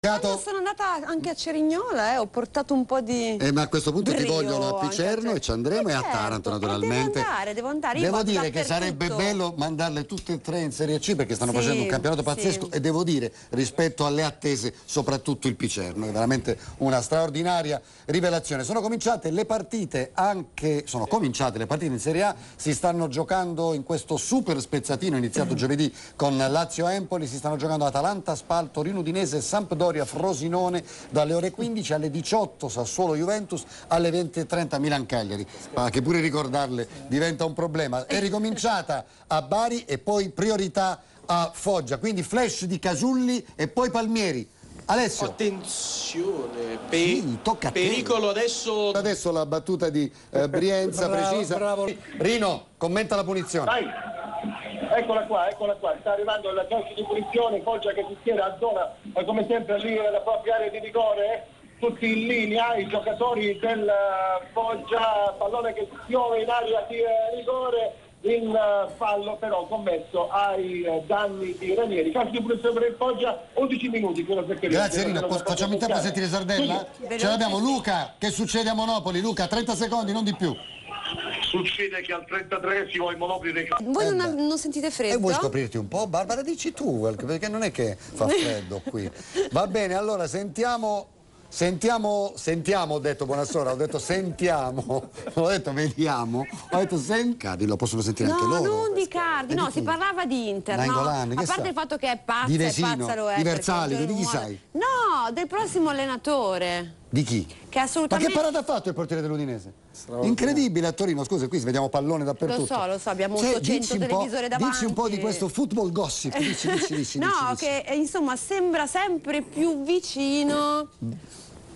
Quando sono andata anche a Cerignola, eh, ho portato un po' di. Eh, ma a questo punto ti vogliono a Picerno e ci andremo Eh, e a certo, Taranto eh, naturalmente. devo andare, devo andare. Io Devo dire che sarebbe bello mandarle tutte e tre in Serie C perché stanno Sì, facendo un campionato sì. pazzesco e devo dire rispetto alle attese soprattutto il Picerno, è veramente una straordinaria rivelazione. Sono cominciate le partite anche, sono cominciate le partite in Serie A, si stanno giocando in questo super spezzatino iniziato giovedì con Lazio-Empoli, si stanno giocando Atalanta, Spal, Torino Udinese, Sampdoria, Frosinone dalle ore 15 alle 18 Sassuolo Juventus, alle 20.30 Milan Cagliari, ma che pure ricordarle diventa un problema. È ricominciata a Bari e poi priorità a Foggia, quindi flash di Casulli e poi Palmieri. Alessio. Attenzione, pe- Sì, tocca a te. pericolo adesso Adesso la battuta di eh, Brienza Bravo, precisa. bravo. Rino, commenta la punizione. Dai, eccola qua, eccola qua, sta arrivando la calcio di punizione, Foggia che si schiera a zona, eh, come sempre lì nella propria area di rigore, tutti in linea, i giocatori del eh, Foggia, pallone che piove in area di eh, rigore, il fallo però commesso ai danni di Ranieri. Calcio di punizione per il Foggia, 11 minuti. quello perché Grazie Rino, facciamo in tempo a sentire Sardella? Sì. Ce l'abbiamo Luca, che succede a Monopoli? Luca, 30 secondi, non di più. Succede che al 33esimo il Monopoli dei Voi Eh non, non sentite E freddo? vuoi scoprirti un po'? Barbara, dici tu, perché non è che fa freddo qui. Va bene, allora sentiamo. Sentiamo, sentiamo, ho detto buonasera, ho detto sentiamo, ho detto vediamo, ho detto senti, lo possono sentire anche No, loro. non di Cardi, E no, chi? si parlava di Inter, no? Nainggolan, A parte sa? il fatto che è pazza, Di è Vesino, pazza lo è. di perché Versali, è un di chi sai? No, del prossimo allenatore. Di chi? Che Ma che assolutamente... parata ha fatto il portiere dell'Udinese? Incredibile a Torino, scusa, qui vediamo pallone dappertutto. Lo so, lo so, abbiamo Cioè, 800 dici un po'- televisori davanti. Dici un po' di questo football gossip, dici, dici, dici. no, dici, dici. che eh, insomma sembra sempre più vicino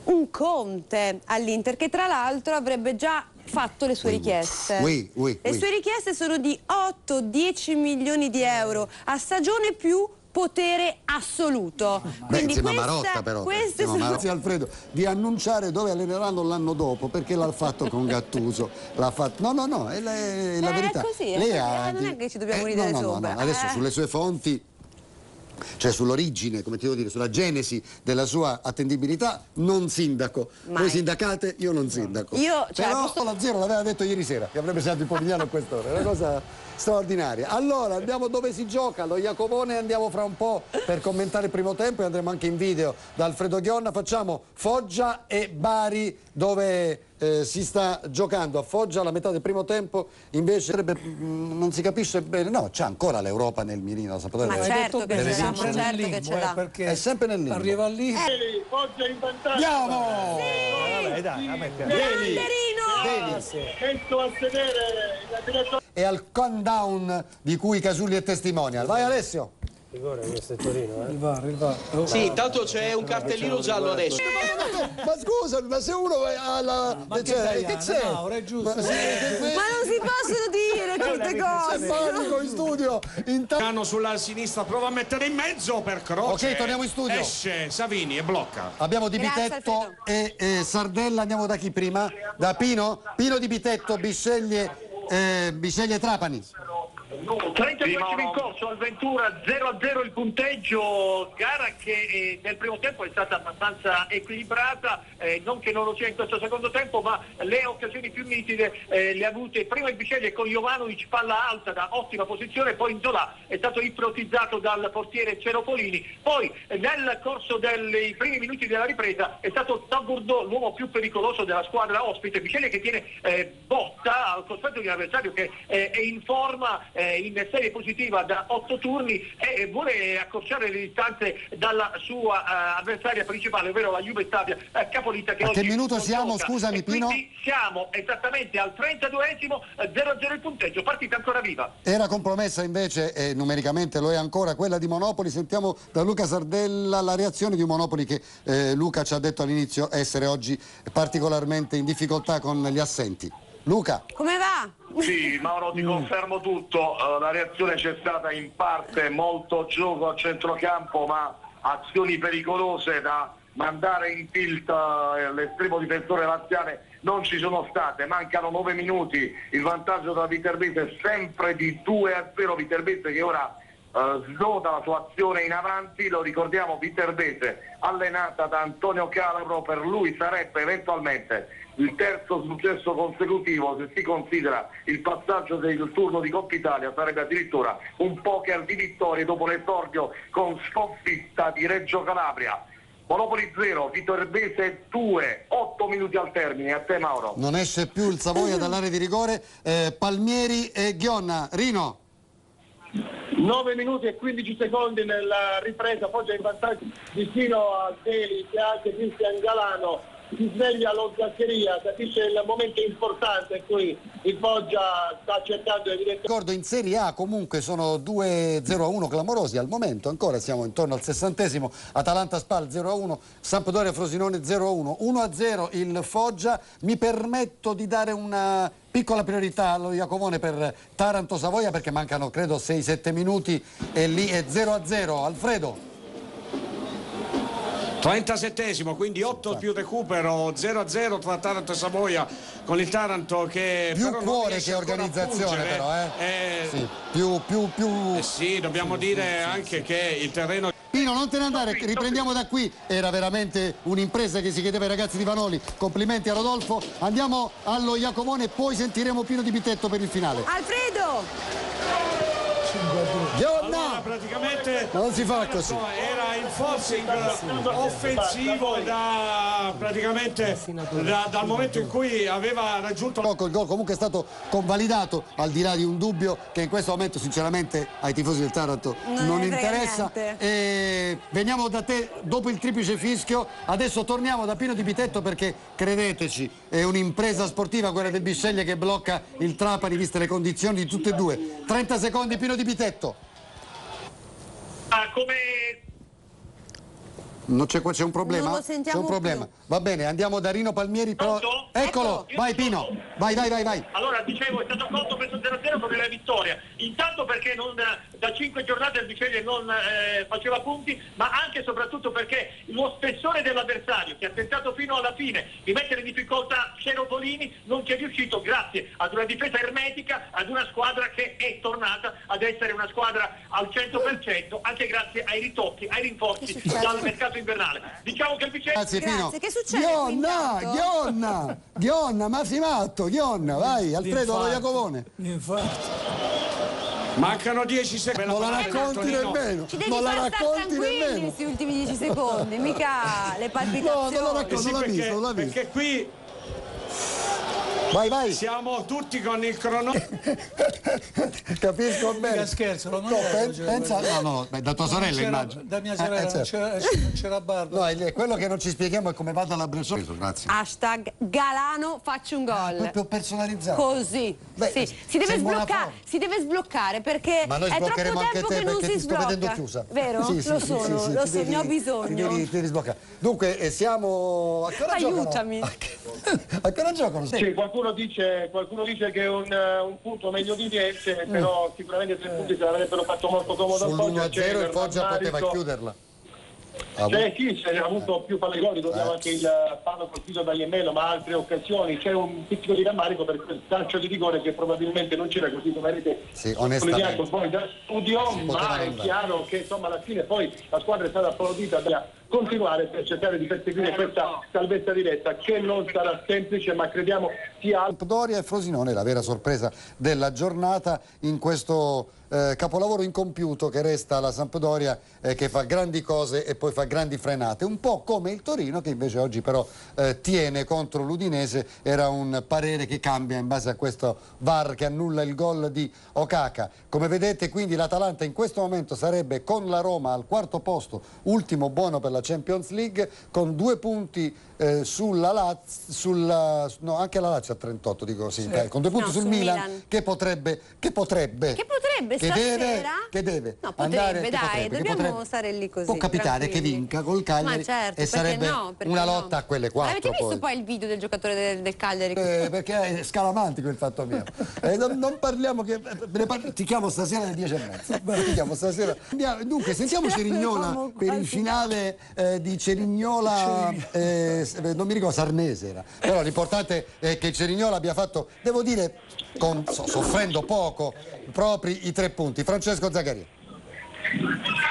un Conte all'Inter, che tra l'altro avrebbe già fatto le sue Oui, richieste. oui, oui, le oui. sue richieste sono di 8-10 milioni di euro a stagione più potere assoluto. Beh, Quindi insieme a questa- Marotta però. queste sono- Marotta. Alfredo, di annunciare dove alleneranno l'anno dopo, perché l'ha fatto con Gattuso. L'ha fatto... No, no, no, è la, è la Eh, è verità. così, è Lei così. ha- Eh, non è che ci dobbiamo no, ridere no, no, sopra. no, Adesso Eh. sulle sue fonti cioè sull'origine, come ti devo dire, sulla genesi della sua attendibilità, non sindaco. Mai. Voi sindacate, io non sindaco. Io, cioè, Però posso- la zero l'aveva detto ieri sera, che avrebbe segnato il Pomigliano a quest'ora, è una cosa straordinaria. Allora, andiamo dove si gioca, lo Jacopone andiamo fra un po' per commentare il primo tempo e andremo anche in video da Alfredo Ghionna, facciamo Foggia e Bari dove eh, si sta giocando a Foggia la metà del primo tempo invece sarebbe- mm, non si capisce bene. No c'è ancora l'Europa nel mirino la Sampdoria Ma certo detto che ce l'ha, certo che limbo, ce l'ha. eh, perché È sempre nel limbo. Arriva lì. Ieri, Foggia in vantaggio. andiamo Vabbè, dai, a me? Sento a sedere e al countdown di cui Casulli è testimonial. Vai Alessio Rigore questo è Torino, eh? Il VAR, il VAR. Oh. Sì, intanto c'è un cartellino giallo adesso. ma scusa ma se uno ha la Ma che cioè, c'è No, ora è giusto. Ma sì, che- Ma non si possono dire certe c'è cose! panico in studio intanto Hanno sulla sinistra, prova a mettere in mezzo per Croce. Ok, torniamo in studio. Esce Savini e blocca. Abbiamo Di Bitetto e, e Sardella, andiamo da chi prima? Da Pino? Pino Di Bitetto, Bisceglie, eh, Bisceglie Trapani. 32 in corso al Ventura 0-0 il punteggio. Gara che eh, nel primo tempo è stata abbastanza equilibrata eh, non che non lo sia in questo secondo tempo ma le occasioni più nitide eh, le ha avute prima il Biceglie con Jovanovic palla alta da ottima posizione poi Zola è stato ipnotizzato dal portiere Ceropolini. Poi eh, nel corso dei primi minuti della ripresa è stato Taburdo l'uomo più pericoloso della squadra ospite Biceglie che tiene eh, botta al cospetto di un avversario che eh, è in forma eh, in serie positiva da otto turni e vuole accorciare le distanze dalla sua eh, avversaria principale, ovvero la Juve Stabia eh, Capolita che A che oggi minuto siamo, gioca. scusami, E Pino? siamo esattamente al 32esimo, eh, 0-0 il punteggio, partita ancora viva. Era compromessa invece, e numericamente lo è ancora, quella di Monopoli. Sentiamo da Luca Sardella la reazione di un Monopoli che eh, Luca ci ha detto all'inizio essere oggi particolarmente in difficoltà con gli assenti. Luca, Come va? Sì, Mauro, ti confermo tutto. Eh, la reazione c'è stata in parte molto gioco a centrocampo, ma azioni pericolose da mandare in tilt eh, l'estremo difensore laziale non ci sono state, mancano nove minuti, il vantaggio della Viterbese è sempre di 2 a 0 Viterbese che ora eh, snoda la sua azione in avanti, lo ricordiamo Viterbese allenata da Antonio Calabro, per lui sarebbe eventualmente il terzo successo consecutivo se si considera il passaggio del turno di Coppa Italia sarebbe addirittura un poker di vittorie dopo l'esordio con sconfitta di Reggio Calabria. Monopoli 0, Viterbese 2, 8 minuti al termine, a te Mauro. Non esce più il Savoia dall'area di rigore, eh, Palmieri e Ghionna. Rino. 9 minuti e 15 secondi nella ripresa, Foggia in vantaggio vicino a Deli e anche Cristian Galano si sveglia lo Zaccheria, capisce il momento importante in cui il Foggia sta cercando evidentemente... Ricordo in Serie A comunque sono 2-0-1 clamorosi al momento, ancora siamo intorno al sessantesimo, Atalanta Spal 0-1, Sampdoria Frosinone 0-1, 1-0 il Foggia, mi permetto di dare una piccola priorità allo Iacomone per Taranto Savoia perché mancano credo 6-7 minuti e lì è 0-0, Alfredo. 37esimo, quindi 8 più recupero, 0-0 tra Taranto e Savoia con il Taranto che più cuore che a organizzazione però eh. Eh, Sì, più, più, più... eh sì, dobbiamo dire anche che il terreno Pino non te ne andare, riprendiamo da qui, era veramente un'impresa che si chiedeva ai ragazzi di Vanoli, complimenti a Rodolfo, andiamo allo Iacomone e poi sentiremo Pino di Bitetto per il finale. Alfredo! Praticamente non si fa così. era il forcing offensivo da praticamente da- dal momento in cui aveva raggiunto il gol comunque è stato convalidato al di là di un dubbio che in questo momento sinceramente ai tifosi del Taranto Non non, interessa. e veniamo da te dopo il triplice fischio. Adesso torniamo da Pino di Bitetto perché credeteci è un'impresa sportiva quella del Bisceglie che blocca il Trapani viste le condizioni di tutte e due. 30 secondi Pino di Bitetto Ah, come non c'è, c'è un problema? Non lo c'è un problema più. va bene andiamo da Rino Palmieri però eccolo Ecco. vai Pino vai vai vai vai Allora, dicevo, è stato colto preso 0-0 come la vittoria. Intanto perché non, da cinque giornate il Biceglie non eh, faceva punti, ma anche e soprattutto perché lo spessore dell'avversario, che ha tentato fino alla fine di mettere in difficoltà Ceropolini, non ci è riuscito grazie ad una difesa ermetica, ad una squadra che è tornata ad essere una squadra al 100%, anche grazie ai ritocchi, ai rinforzi dal mercato invernale. Diciamo che il Biceglie... Grazie, Grazie, che succede Ghionna? Ghionna, Ghionna, Massimatto, Ghionna, vai, Alfredo lo Iacovone. mancano 10 secondi Non la racconti nemmeno, Ci devi non la racconti nemmeno. questi ultimi 10 secondi, mica le No, palpitazioni. non la racconto, Sì, non l'ha perché, visto, non l'ha visto. perché qui Vai, vai. siamo tutti con il cronometro Capisco bene. scherzo, non No, pen- cioè, pensa, no, no, beh, da tua sorella immagino. Da mia Eh, sorella eh, non certo. c'era, non c'era barba. No, è- quello che non ci spieghiamo è come vada la Brescia. Grazie. Hashtag Galano faccio un gol. Proprio personalizzato. Così, Beh, sì. si, deve forma. si deve sbloccare perché Ma noi è troppo tempo anche te che non si ti sto sblocca. vedendo chiusa. Vero? Sì, sì, lo sì, sono, sì, sì, lo so, devi- ne ho bisogno. devi, devi sbloccare. Dunque, eh, siamo. A che ora Aiutami. giocano? A che, a che ora giocano? Sì, qualcuno dice, qualcuno dice che è un, eh, un punto meglio di 10, però sicuramente tre punti se l'avrebbero fatto molto comodo al Foggia. c'è Sull'1-0 il Foggia poteva chiuderla. Ah, Cioè, sì, c'è avuto più palle gol, ricordiamo Eh. anche il palo colpito da Iemmello, ma altre occasioni. C'è un pizzico di rammarico per quel calcio di rigore che probabilmente non c'era così come avete Sì, poi da studio, ma è chiaro che insomma alla fine poi la squadra è stata applaudita da continuare per cercare di perseguire questa salvezza diretta che non sarà semplice ma crediamo sia Sampdoria e Frosinone, la vera sorpresa della giornata in questo eh, capolavoro incompiuto che resta la Sampdoria eh, che fa grandi cose e poi fa grandi frenate, un po' come il Torino che invece oggi però eh, tiene contro l'Udinese, era un parere che cambia in base a questo VAR che annulla il gol di Okaka. Come vedete quindi l'Atalanta in questo momento sarebbe con la Roma al quarto posto, ultimo buono per la Champions League, con due punti eh, sulla Lazio, sulla, no, anche la Lazio a 38 dico sì, dai, con due punti No, sul sul Milan, Milan. che potrebbe, che potrebbe, Che potrebbe che stasera? deve, che deve No, potrebbe, andare, dai, potrebbe, dobbiamo potrebbe. stare lì così, Può capitare che vinca col Cagliari certo, e perché sarebbe no, una lotta a quelle quattro. Avete visto poi. poi il video del giocatore del, del Cagliari? Eh, perché è scalamantico il fatto mio. Eh, non, non parliamo che. ne par- ti chiamo stasera alle 10 e mezza. Ti chiamo stasera. Dunque, sentiamo Cerignola per il finale eh, di Cerignola. eh, s- non mi ricordo, Sarnese era. Però l'importante è che Cerignola abbia fatto, devo dire, con- so- soffrendo poco, propri i tre punti. Francesco Zagaria.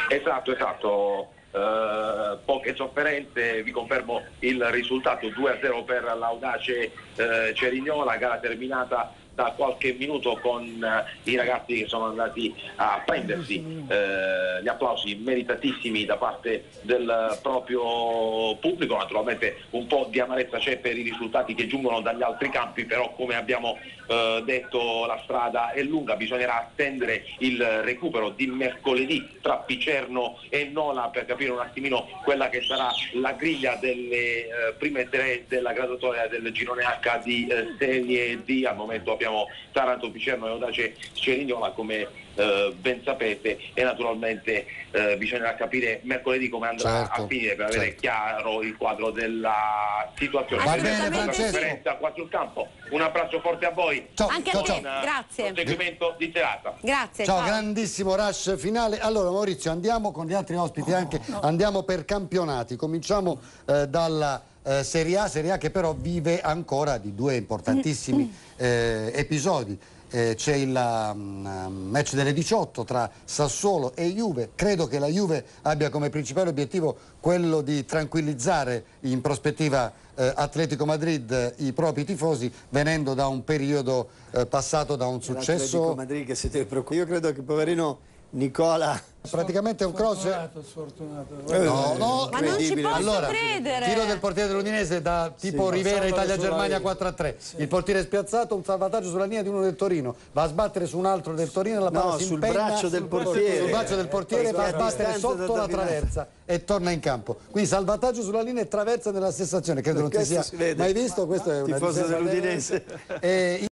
Esatto, esatto. Eh, poche sofferenze, vi confermo il risultato 2-0 per l'audace eh, Cerignola, gara terminata da qualche minuto con eh, i ragazzi che sono andati a prendersi eh, gli applausi meritatissimi da parte del proprio pubblico, naturalmente un po' di amarezza c'è per i risultati che giungono dagli altri campi, però come abbiamo eh, detto la strada è lunga, bisognerà attendere il recupero di mercoledì tra Picerno e Nola per capire un attimino quella che sarà la griglia delle eh, prime tre della graduatoria del girone H di eh, Serie D, al momento abbiamo Taranto, Picerno e Audace Cerignola come eh, ben sapete e naturalmente eh, bisognerà capire mercoledì come andrà Certo, a finire per avere certo. chiaro il quadro della situazione. Va bene, Francesco. conferenza qua sul campo. Un abbraccio forte a voi. Ciao, Anche a ciao, te. ciao. Buon Grazie. proseguimento di serata. Grazie. Ciao, grandissimo rush finale. Allora Maurizio, andiamo con gli altri ospiti anche, andiamo per campionati. Cominciamo eh, dalla eh, Serie A, Serie A che però vive ancora di due importantissimi eh, episodi. Eh, c'è il um, match delle 18 tra Sassuolo e Juve. Credo che la Juve abbia come principale obiettivo quello di tranquillizzare in prospettiva eh, Atletico Madrid eh, i propri tifosi venendo da un periodo eh, passato da un successo Madrid che siete preoccupati. Io credo che poverino Nicola praticamente un cross Sfortunato, sfortunato. No, no, Ma non ci posso allora, credere. tiro del portiere dell'Udinese da tipo Sì, Rivera Italia-Germania sulla 4 a 3. Il portiere è spiazzato, un salvataggio sulla linea di uno del Torino. Va a sbattere su un altro del Torino e la palla No, si sul impenna braccio del portiere. Sul braccio del portiere va a sbattere sotto la traversa e torna in campo. Quindi salvataggio sulla linea e traversa nella stessa azione. Credo non si Questo sia si mai visto, questo è una Tifoso dell'Udinese. E